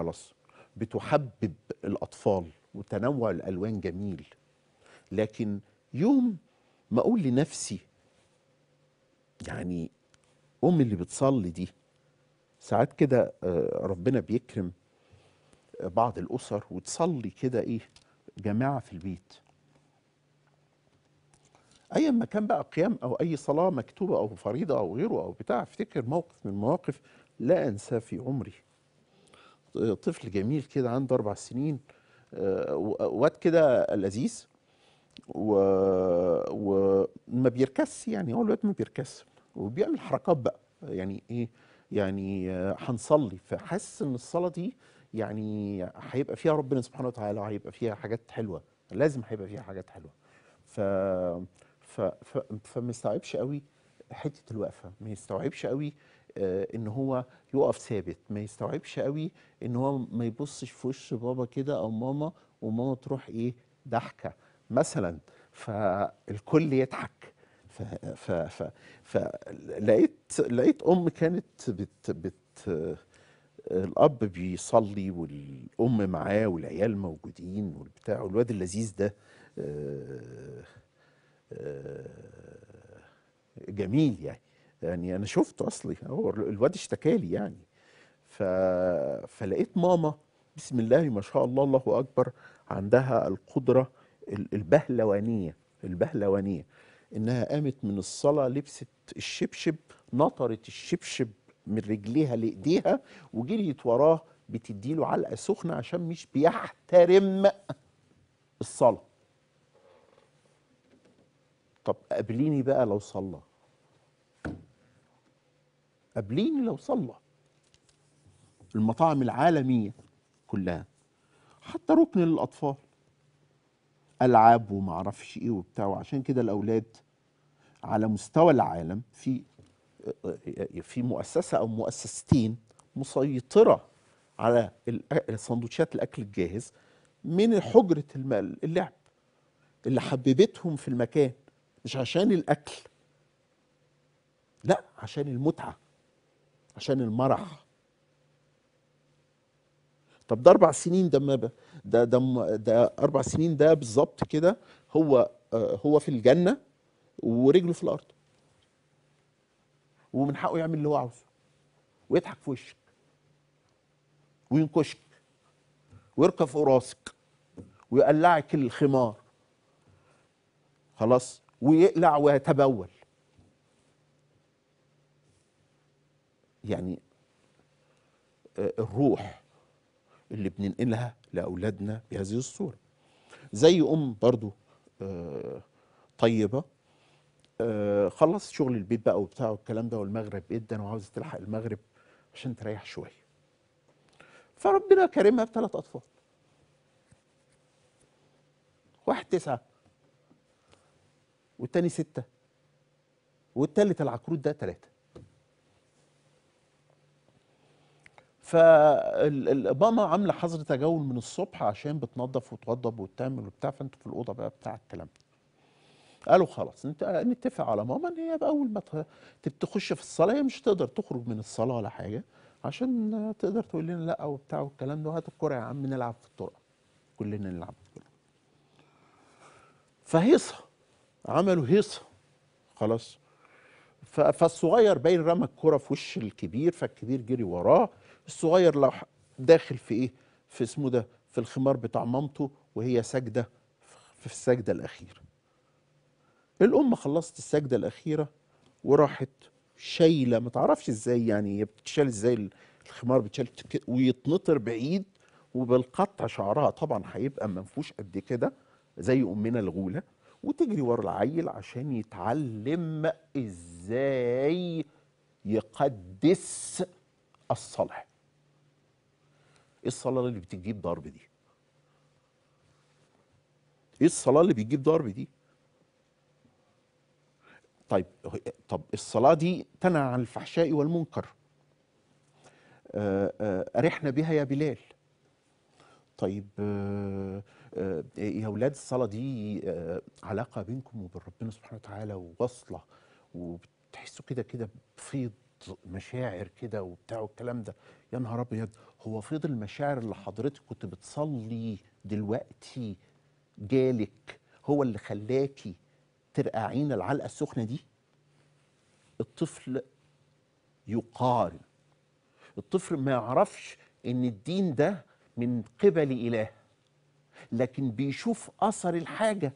خلاص. بتحبب الأطفال وتنوع الألوان جميل. لكن يوم ما أقول لنفسي يعني ام اللي بتصلي دي. ساعات كده آه، ربنا بيكرم بعض الأسر وتصلي كده إيه جماعة في البيت. ايا ما كان بقى قيام أو أي صلاة مكتوبة أو فريضة أو غيره أو بتاع أفتكر موقف من المواقف لا أنساه في عمري. طفل جميل كده عنده أربع سنين آه، واد كده لذيذ. وما بيركس يعني هو الواد ما بيركس وبيعمل حركات بقى يعني إيه يعني هنصلي فحاسس إن الصلاة دي يعني هيبقى فيها ربنا سبحانه وتعالى وهيبقى فيها حاجات حلوة لازم هيبقى فيها حاجات حلوة ف ف ف فما يستوعبش قوي حتة الوقفة ما يستوعبش قوي إن هو يقف ثابت. ما يستوعبش قوي إن هو ما يبصش في وش بابا كده أو ماما وماما تروح إيه ضحكة. مثلا فالكل يضحك. ف ف ف فلقيت لقيت أم كانت بت بت الأب بيصلي والأم معاه والعيال موجودين والبتاع والواد اللذيذ ده آه، آه، جميل يعني. يعني أنا شفته أصلي. هو الواد اشتكى لي يعني. ف... فلقيت ماما بسم الله ما شاء الله الله أكبر عندها القدرة ال- البهلوانية البهلوانية. إنها قامت من الصلاة لبست الشبشب نطرت الشبشب من رجليها لإيديها وجريت وراه بتديله علقة سخنة عشان مش بيحترم الصلاة. طب قابليني بقى لو صلى. قابليني لو صلى. المطاعم العالمية كلها حتى ركن للأطفال ألعاب وما أعرفش إيه وبتاع وعشان كده الأولاد على مستوى العالم في في مؤسسة أو مؤسستين مسيطرة على سندوتشات الأكل الجاهز من حجرة اللعب اللي حببتهم في المكان مش عشان الأكل. لا عشان المتعة. عشان المرح. طب ده أربع سنين ده ما ده ده ده أربع سنين ده بالظبط كده هو آه، هو في الجنة ورجله في الأرض. ومن حقه يعمل اللي هو عاوزه. ويضحك في وشك. وينكشك. ويركب فوق راسك. ويقلعك الخمار. خلاص. ويقلع ويتبول. يعني آه، الروح اللي بننقلها لأولادنا بهذه الصورة. زي أم برضو آه، طيبة آه، خلص شغل البيت بقى وبتاع والكلام ده والمغرب جدا وعاوزة تلحق المغرب عشان تريح شوية. فربنا كرمها بثلاث أطفال. واحد تسعة والتاني ستة والتالت العكروت ده ثلاثة فماما عاملة حظر تجول من الصبح عشان بتنظف وتوضب وتعمل وبتاع فأنتوا في الأوضة بقى بتاع الكلام ده. قالوا خلاص نتفق على ماما إن هي أول ما تخش في الصلاة هي مش تقدر تخرج من الصلاة ولا حاجة عشان تقدر تقول لنا لأ وبتاع والكلام ده وهات الكوره يا عم نلعب في الطرق كلنا نلعب في الطرق فهيصه عملوا هيصة. خلاص. فالصغير باين رمى الكرة في وش الكبير فالكبير جري وراه. الصغير لو داخل في إيه؟ في اسمه ده في الخمار بتاع مامته وهي ساجدة في السجدة الأخيرة. الأم خلصت السجدة الأخيرة وراحت شايلة ما تعرفش إزاي يعني هي بتتشال إزاي الخمار بتشال ويتنطر بعيد وبالقطع شعرها. طبعا هيبقى منفوش قد كده زي أمنا الغولة وتجري ورا العيل عشان يتعلم إزاي يقدس الصلاة إيه الصلاة اللي بتجيب ضرب دي؟ إيه الصلاة اللي بتجيب ضرب دي؟ طيب طب الصلاة دي تنهى عن الفحشاء والمنكر. آه، آه، أرحنا بها يا بلال. طيب آه، آه، يا أولاد الصلاة دي آه، علاقة بينكم وبين ربنا سبحانه وتعالى وواصلة وبتحسوا كده كده بفيض مشاعر كده وبتاع والكلام ده. يا نهار أبيض! هو فضل المشاعر اللي حضرتك كنت بتصلي دلوقتي جالك هو اللي خلاكي ترقعين العلقة السخنة دي؟ الطفل يقارن. الطفل ما يعرفش إن الدين ده من قبل إله لكن بيشوف أثر الحاجة.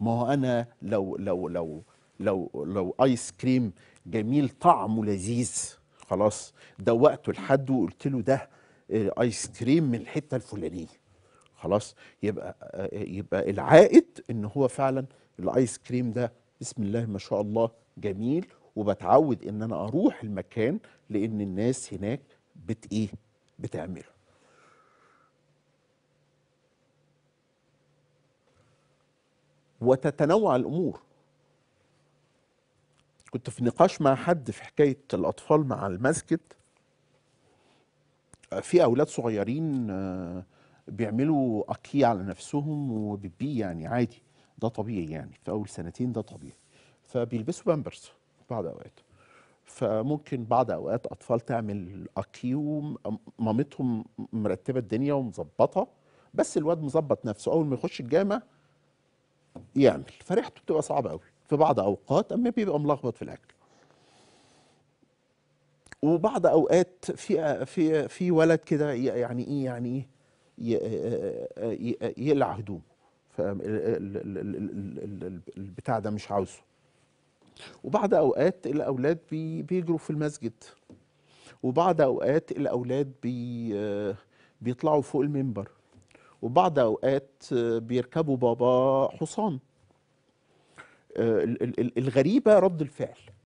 ما هو أنا لو لو لو لو لو ايس كريم جميل طعمه لذيذ. خلاص دوقته لحد وقلت له ده آه، ايس كريم من الحتة الفلانية. خلاص يبقى آه، يبقى العائد إن هو فعلا الايس كريم ده بسم الله ما شاء الله جميل. وبتعود إن أنا أروح المكان لأن الناس هناك بت إيه؟ بتعمله. وتتنوع الأمور. كنت في نقاش مع حد في حكاية الأطفال مع المسجد. في أولاد صغيرين آه، بيعملوا اكي على نفسهم وبيبي يعني عادي. ده طبيعي يعني. في أول سنتين ده طبيعي. فبيلبسوا بامبرز بعض أوقات. فممكن بعض أوقات أطفال تعمل اكي ومامتهم مرتبة الدنيا ومظبطة بس الواد مظبط نفسه. أول ما يخش الجامع يعمل. فريحته بتبقى صعبة قوي في بعض اوقات اما بيبقى ملخبط في الاكل وبعض اوقات في في في ولد كده يعني إيه يعني إيه يقلع هدومه فالبتاع ده مش عاوزه وبعض اوقات الاولاد بي بيجروا في المسجد وبعض اوقات الاولاد بي بيطلعوا فوق المنبر وبعض اوقات بيركبوا بابا حصان الغريبة رد الفعل.